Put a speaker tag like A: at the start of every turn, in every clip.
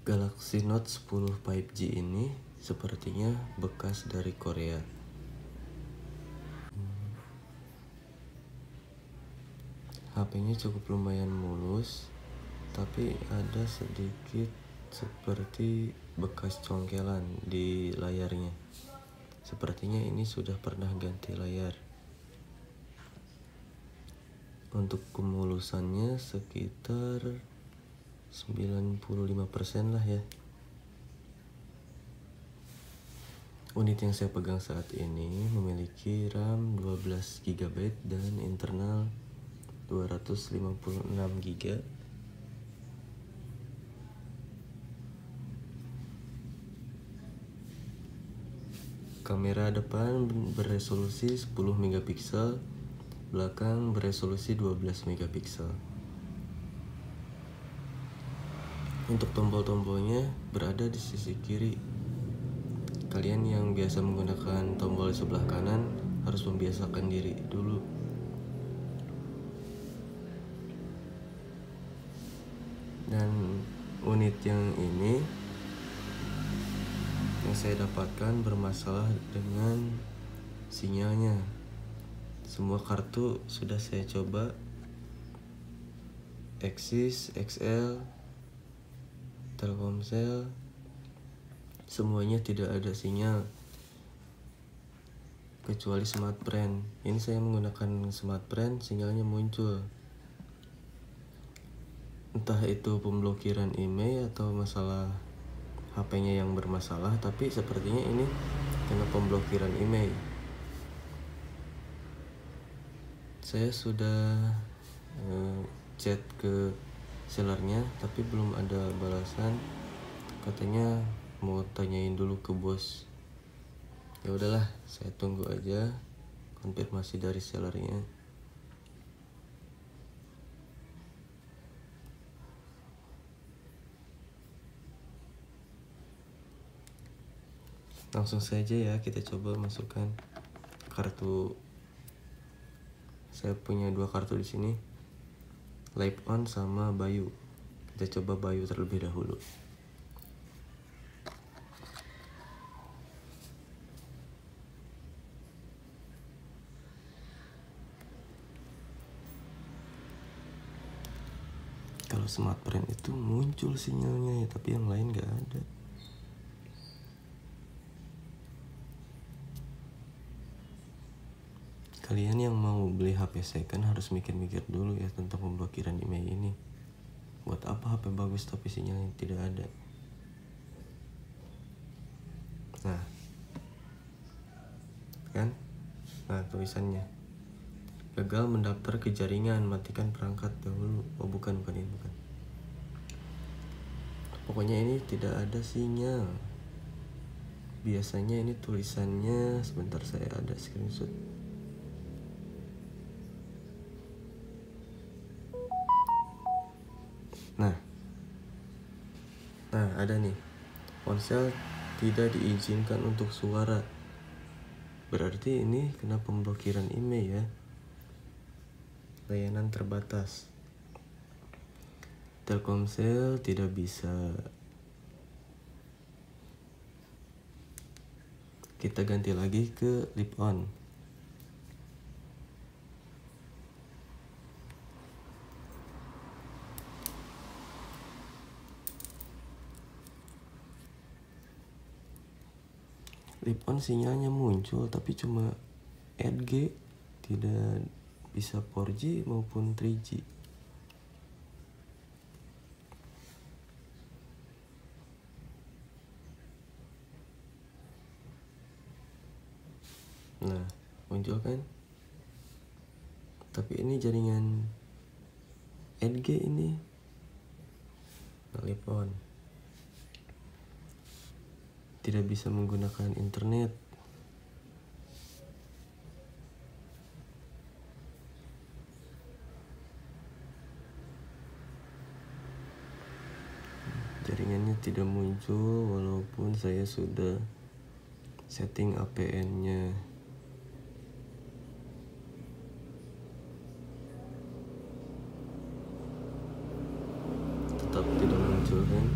A: Galaxy Note 10 5G ini sepertinya bekas dari Korea. HP-nya cukup lumayan mulus, tapi ada sedikit seperti bekas congkelan di layarnya. Sepertinya ini sudah pernah ganti layar. Untuk kemulusannya sekitar 95% lah ya. Unit yang saya pegang saat ini memiliki RAM 12 GB dan internal 256 GB. Kamera depan beresolusi 10 megapiksel, belakang beresolusi 12 megapiksel. Untuk tombol-tombolnya berada di sisi kiri. Kalian yang biasa menggunakan tombol di sebelah kanan harus membiasakan diri dulu. Dan unit yang ini yang saya dapatkan bermasalah dengan sinyalnya. Semua kartu sudah saya coba Axis, XL, Telkomsel, semuanya tidak ada sinyal kecuali Smart Brand. Ini saya menggunakan Smart Brand, sinyalnya muncul. Entah itu pemblokiran email atau masalah HP-nya yang bermasalah, tapi sepertinya ini karena pemblokiran email. Saya sudah uh, chat ke sellernya, tapi belum ada balasan. Katanya mau tanyain dulu ke bos. Ya udahlah, saya tunggu aja konfirmasi dari sellernya. langsung saja ya kita coba masukkan kartu saya punya dua kartu di sini live on sama Bayu. Kita coba Bayu terlebih dahulu. Kalau smart print itu muncul sinyalnya ya tapi yang lain gak ada Kalian yang mau beli HP second harus mikir-mikir dulu ya tentang pemblokiran email ini. Buat apa HP bagus tapi sinyalnya tidak ada? Nah, kan? Nah, tulisannya gagal mendaftar ke jaringan, matikan perangkat dahulu. Oh, bukan, bukan ini, bukan. Pokoknya ini tidak ada sinyal. Biasanya ini tulisannya sebentar saya ada screenshot. Nah ada nih ponsel tidak diizinkan untuk suara. Berarti ini kena pemblokiran email ya. Layanan terbatas. Telkomsel tidak bisa kita ganti lagi ke lip on Lipon sinyalnya muncul tapi cuma 8G tidak bisa 4G maupun 3G Nah, muncul kan? Tapi ini jaringan 8G ini. Telepon tidak bisa menggunakan internet. Jaringannya tidak muncul walaupun saya sudah setting APN-nya. Tetap tidak muncul kan?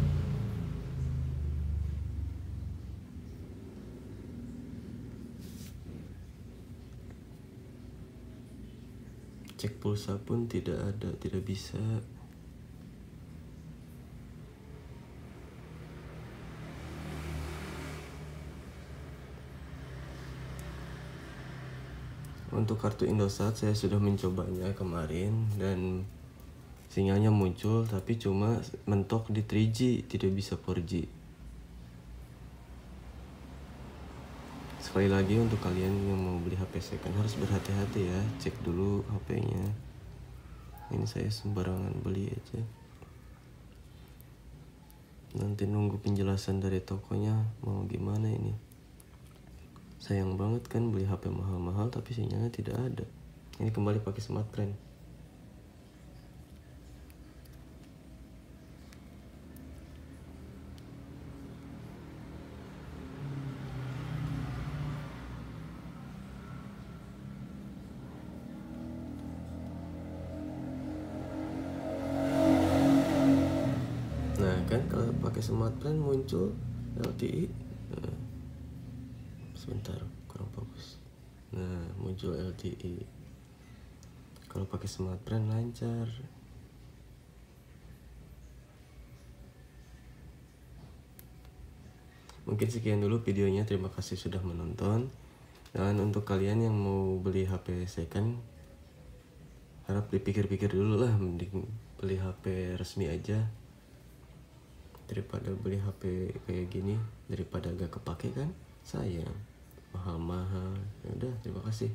A: Cek pulsa pun tidak ada tidak bisa Untuk kartu Indosat saya sudah mencobanya kemarin dan sinyalnya muncul tapi cuma mentok di 3G tidak bisa 4G. Sekali lagi untuk kalian yang mau beli HP second harus berhati-hati ya, cek dulu HP-nya. Ini saya sembarangan beli aja. Nanti nunggu penjelasan dari tokonya mau gimana ini sayang banget kan beli HP mahal-mahal tapi sinyalnya tidak ada ini kembali pakai smart pakai smart trend muncul LTE nah, sebentar kurang fokus. Nah muncul LTE kalau pakai smart brand lancar. Mungkin sekian dulu videonya. Terima kasih sudah menonton. Dan untuk kalian yang mau beli HP second harap dipikir-pikir dulu lah mending beli HP resmi aja daripada beli HP kayak gini daripada gak kepake kan sayang. Mahal-mahal. Ya udah terima kasih